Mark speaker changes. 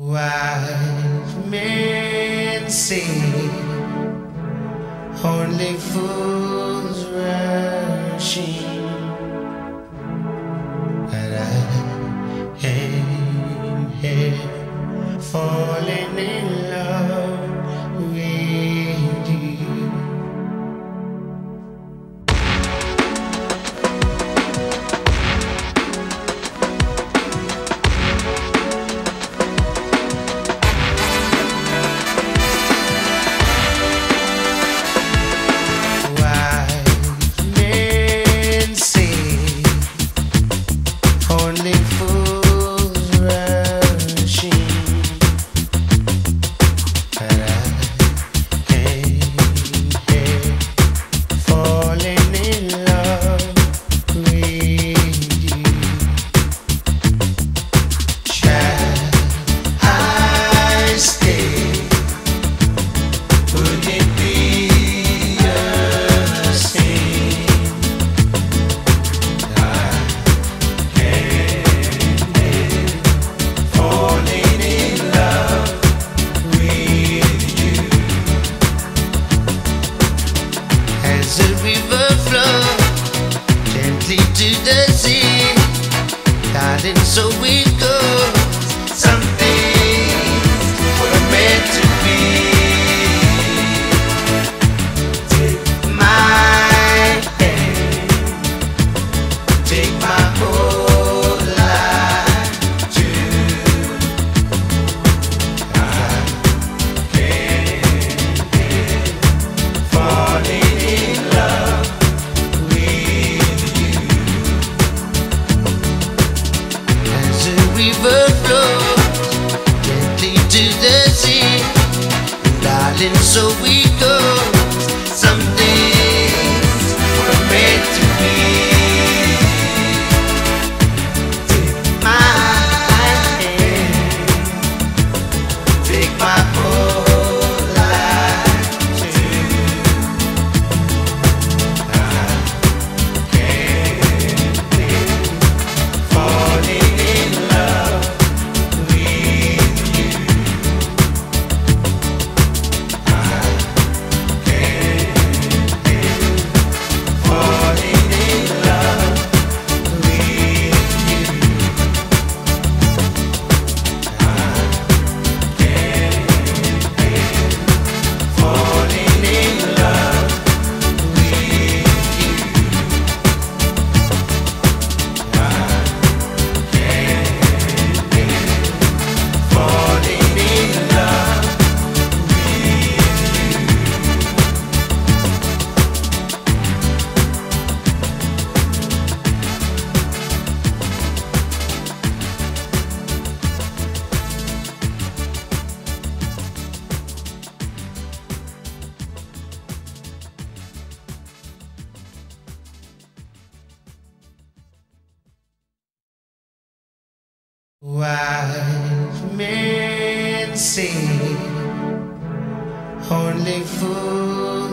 Speaker 1: Wise men say only fools rush in, but I am here falling in morning food. something so weak. Wise men say only fools.